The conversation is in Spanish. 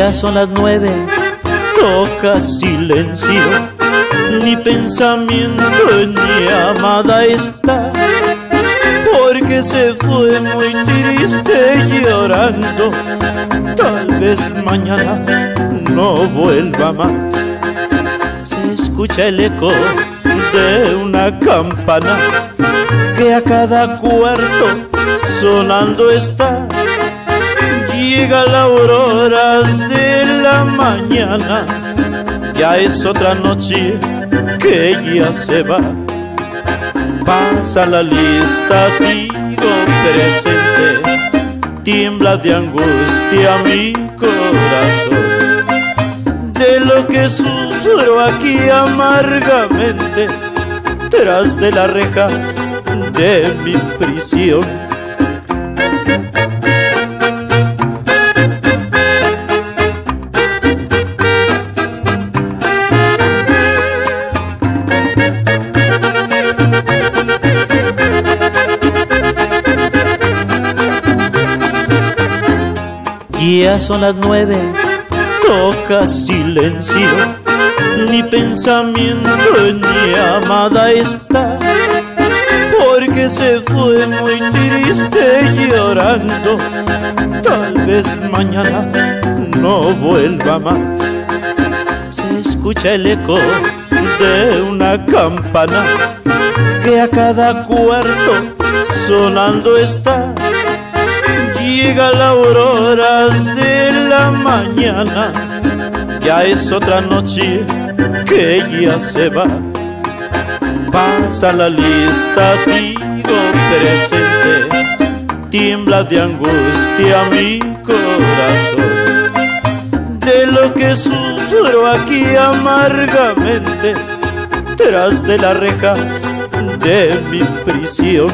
Ya son las nueve, toca silencio. Mi pensamiento en amada está, se fue muy triste llorando. Tal vez mañana no vuelva más. Se escucha el eco de una campana que a cada cuarto sonando está llega la aurora de la mañana, ya es otra noche que ya se va. Pasa la lista, digo presente, tiembla de angustia mi corazón. De lo que sufro aquí amargamente, tras de las rejas de mi prisión Ya son las nueve, toca silencio. Mi pensamiento en mi amada está, porque se fue muy triste llorando. Tal vez mañana no vuelva más. Se escucha el eco de una campana que a cada cuarto sonando está llega la aurora de la mañana, ya es otra noche que ya se va. Pasa la lista, digo presente, tiembla de angustia mi corazón. De lo que sufro aquí amargamente, tras de las rejas de mi prisión